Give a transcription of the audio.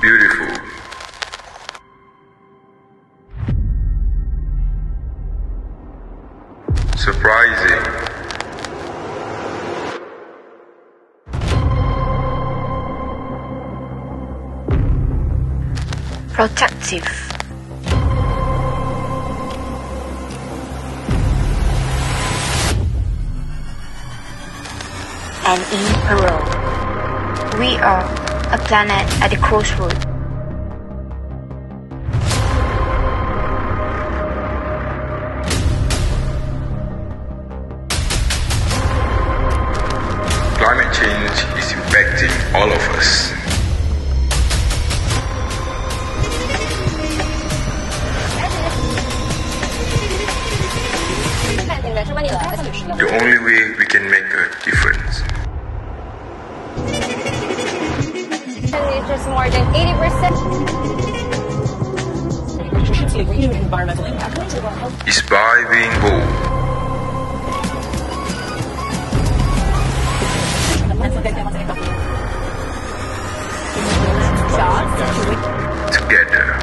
beautiful. Surprising. Protective. And in Peru, we are a planet at the crossroad. Climate change is impacting all of us. The only way we can make a difference. contributors more than 80%. Environmental impact. Is by being bold. Together.